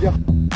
行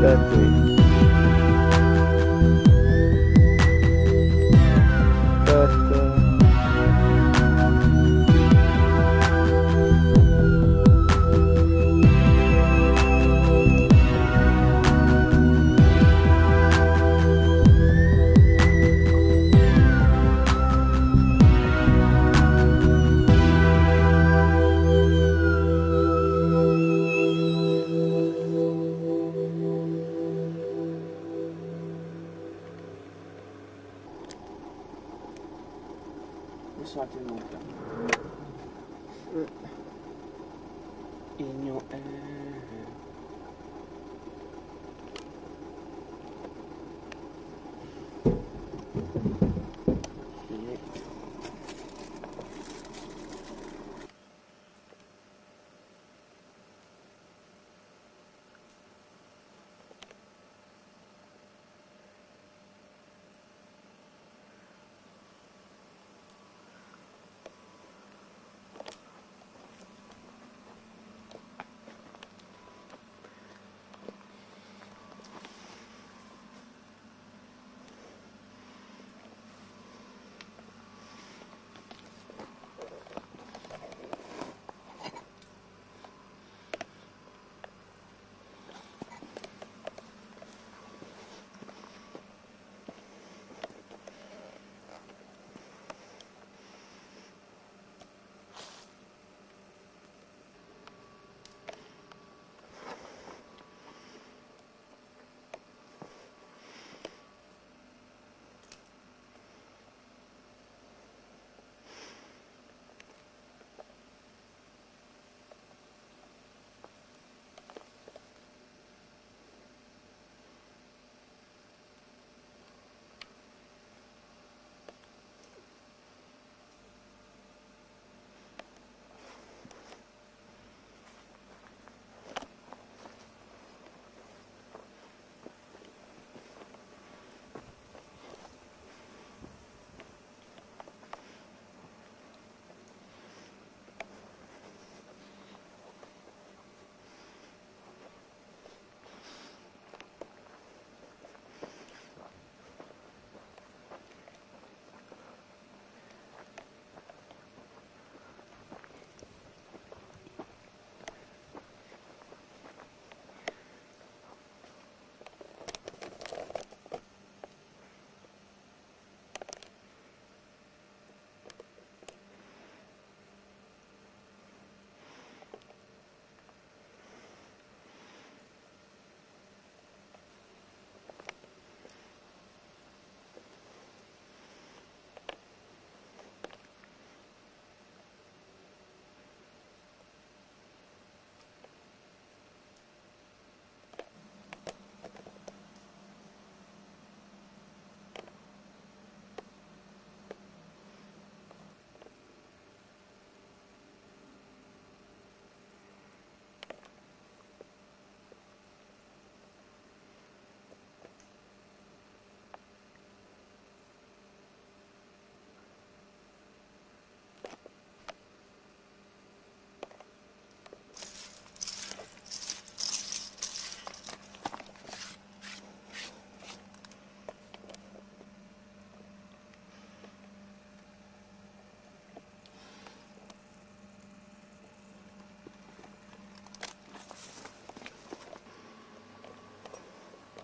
country. Nessuna tenuta. Il mio è...